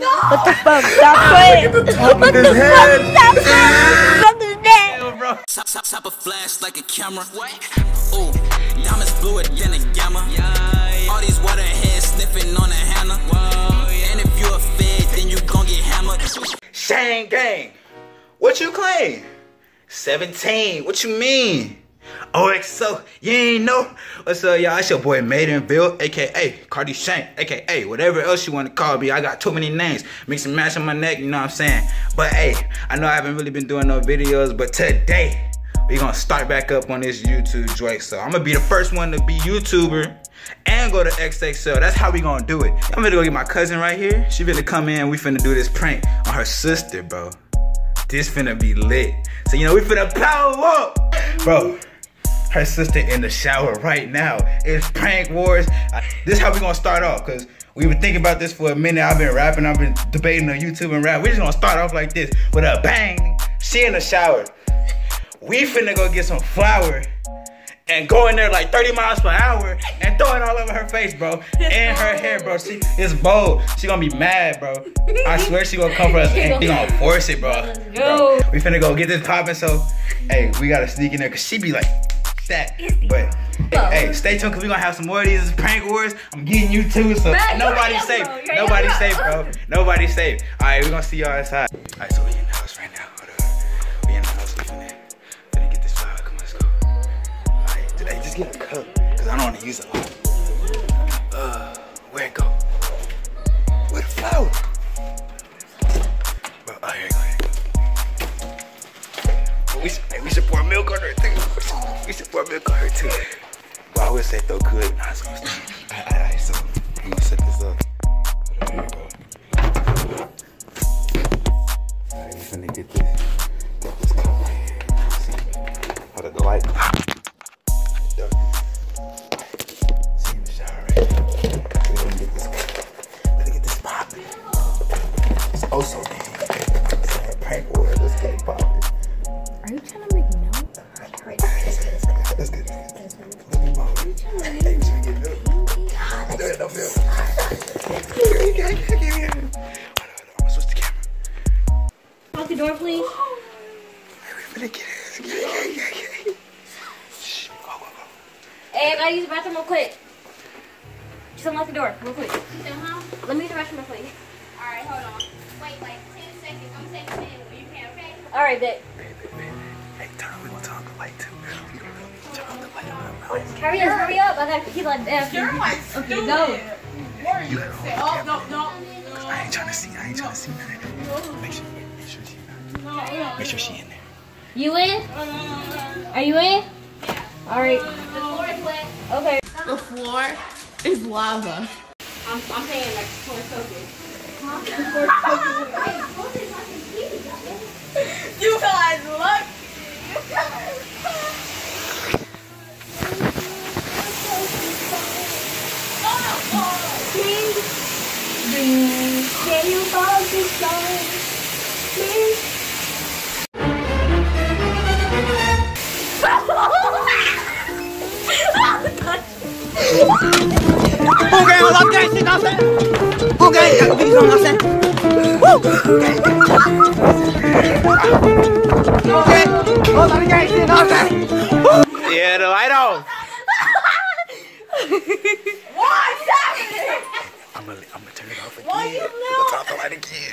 What the fuck? Stop playing. Get the top What of the his fuck? head. Stop playing. Fuck is that? bro. Top, top, top a flash like a camera. What? Ooh, diamonds bluer than a gamma. All these water heads sniffing on a hammer. And if you a fed, then you gon' get hammered. Shang Gang. What you claim? 17. What you mean? OXO, you ain't know? What's up, y'all? It's your boy Maidenville, aka Carti Shang, aka whatever else you want to call me. I got too many names. Mix and match on my neck, you know what I'm saying? But hey, I know I haven't really been doing no videos, but today we gonna start back up on this YouTube joint. So I'm gonna be the first one to be YouTuber and go to XXL. That's how we gonna do it. I'm gonna go get my cousin right here. She finna come in. We finna do this prank on her sister, bro. This finna be lit. So you know we finna power up, bro. Her sister in the shower right now. It's prank wars. This is how we gonna start off, cause we been thinking about this for a minute. I've been rapping. I've been debating on YouTube and rap. We just gonna start off like this with a bang. She in the shower. We finna go get some flour and go in there like 30 miles per hour and throw it all over her face, bro. And her hair, bro. She it's bold. She gonna be mad, bro. I swear she gonna come for us and she gonna force it, bro. go. Bro, We finna go get this popping, so hey, we gotta sneak in there cause she be like that. But hey, hey, stay tuned cause we gonna have some more of these prank wars. I'm getting you too, so nobody's safe. Nobody's safe, bro. Nobody's safe. Alright, we gonna see y'all inside. Alright, so I wanna use a lot. Uh, where it go? Where the flower? Bro, oh, here it go, here it go. But we, we should pour milk on her too. We should pour milk on her too. Well, I would say throw good. Nah, it's gonna. Alright, alright, so I'm gonna set this up. Here we go. Alright, we finna get this. Give me, give me, give me, give me. Hold on, hold on. I'm gonna switch the camera. Lock the door, please. We finna get it. Yeah, yeah, yeah, yeah. Shh. Go, go, go. Hey, I gotta use the bathroom real quick. Just unlock the door, real quick. Uh-huh. Let me use the restroom real quick. Alright, hold on. Wait, like 10 seconds. I'm gonna take a minute. You can, okay? Alright, bet. Baby, baby. Hey, turn on. We gonna turn on the light too. We gonna turn on the light on. Hurry up, hurry up. I gotta keep on there. You're like Okay, stupid. go. What are you gonna say? Oh, no, no. I ain't trying to see. I ain't trying to see nothing. Make sure, make sure she, make sure she in there. You in? Are you in? Alright. The floor is wet. Okay. The floor is lava. I'm, I'm saying like for focus. You guys look. Can you follow this song? Please. Ok, on va bien, c'est dans ça. Ok, ils sont dans ça. Ok, on va bien, c'est dans ça. Yeah, the light off. What's happening? I'm gonna, turn it off again. Let's off the light again.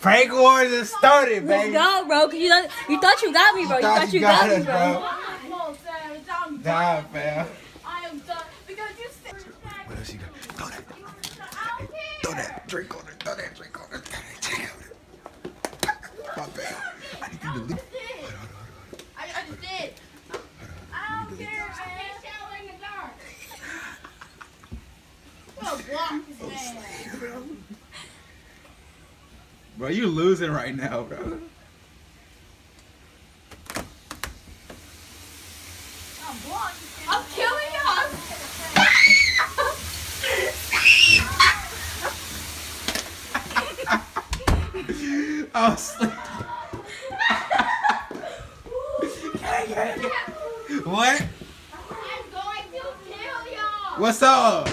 Prank wars is started, baby. Let's go, bro. Cause you thought you thought you got me, bro. You thought you got me, us, bro. I'm all sad. I'm done. Nah, fam. I am done. Because you said What else you got? Throw that. I. Throw that drink on it. Throw that drink on it. Check out. My bad. I need you to leave. I, I just did. I don't care. I can't shower in the dark. Yo, block this man. Bro, you losing right now, bro. I'm killing y'all. I was sleep. what? I'm going to kill y'all. What's up?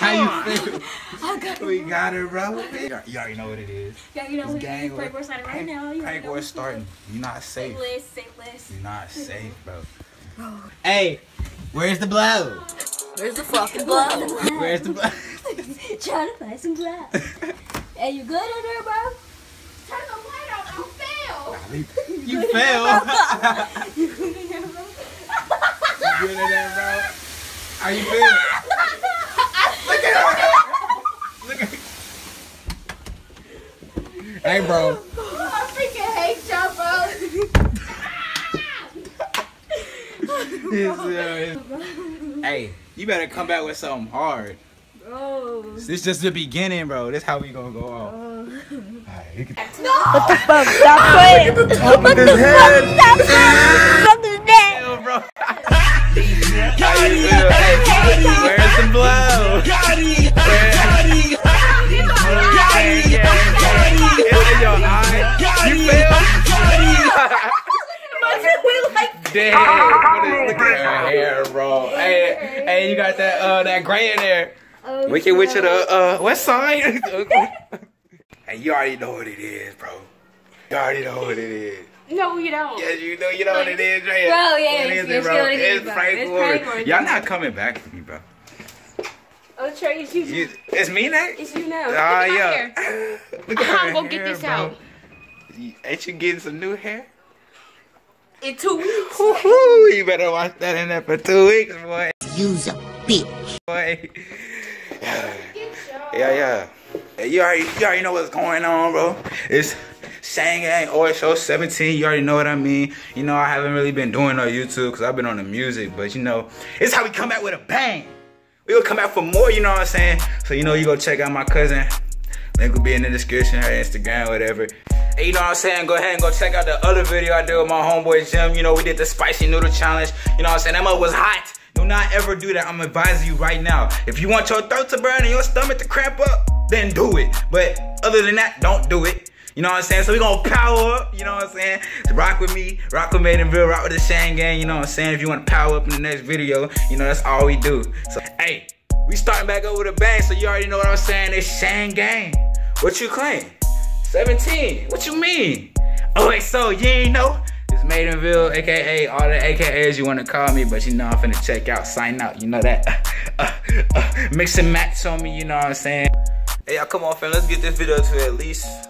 How you feel? Got We got it, bro. You already- know what it is. Yeah, you know, what It's we gang can war. prank war starting right now. You Prank war starting. You're not Say safe. less, say less. You're not safe, bro. Oh. Hey, where's the blow? Where's the fucking blood? Where's the blow? Trying to find some blood. hey, you good in there, bro? Turn the light on. I fell. You fell. You good in there, bro? You good in there, bro? How you feel? Look at her. Look at Hey, bro. I freaking hate y'all, bro. hey, you better come back with something hard. Bro. This is just the beginning, bro. This how we gonna go off. Alright, you can- What the fuck? Stop playing. What the fuck? Stop playing. Fuck is that? Hell, bro. How you feel? Hey, where's the blow? Where- Yo, alright. You feel? we like Damn, what is, look at her hair, bro. Hey, hey, you got that uh that gray in there. Oh, Wicked Witch of the uh west side. hey, you already know what it is, bro. You already know what it is. No, you don't. Yes, you know, you know what it is, Dre. Bro, yeah, what it's- it, bro? it is, It's bro. Frank It's Ward. Frank Ward. Y'all not coming back for me, bro. Oh, Trey, it's you. You, it's me next. It's you now. Ah, Look at my yeah. hair. Look at I'm gonna get this bro. out. Ain't you getting some new hair? In two weeks. You better watch that in there for two weeks, boy. Use a bitch. Boy. Yeah, yeah. Hey, you already, you already know what's going on, bro. It's Shang Gang OSO 17. You already know what I mean. You know, I haven't really been doing no YouTube because I've been on the music, but you know, it's how we come back with a bang. We gonna come back for more, you know what I'm saying? So, you know, you go check out my cousin. Link will be in the description, her Instagram, whatever. Hey, you know what I'm saying? Go ahead and go check out the other video I did with my homeboy Jim. You know, we did the spicy noodle challenge. You know what I'm saying? That mug was hot. Do not ever do that. I'm advising you right now. If you want your throat to burn and your stomach to cramp up, then do it. But other than that, don't do it. You know what I'm saying? So we gonna power up, you know what I'm saying? Rock with me, rock with Maidenville, rock with the Shang Gang, you know what I'm saying? If you wanna power up in the next video, you know that's all we do. So hey, we starting back up with a bang, so you already know what I'm saying. It's Shang Gang. What you claim? 17. What you mean? Oh wait, so you ain't know? It's Maidenville, aka all the AKAs you wanna call me, but you know I'm finna check out, sign out, you know that. Uh, uh, mix and match on me, you know what I'm saying? Hey, y'all, come on, fam. Let's get this video to at least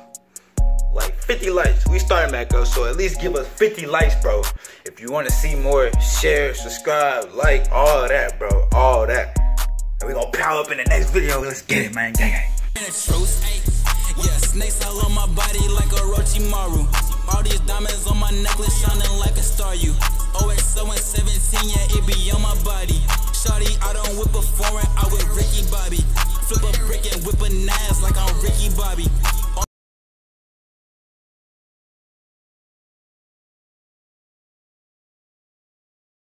50 likes. We starting back up, so at least give us 50 likes, bro. If you want to see more, share, subscribe, like, all that, bro. All that. And we gonna power up in the next video. Let's get it, man. Gang, gang. Yeah, snakes all on my body like a Orochimaru. All these diamonds on my necklace shining like a star. You OXO and 17, yeah, it be on my body. Shawty, I don't whip a foreign, I with Ricky Bobby.